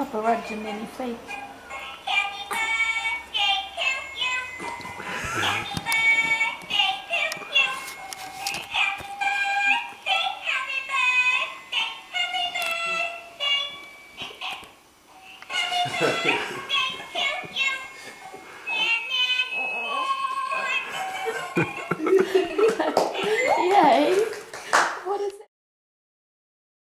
paparazzi in your face. Happy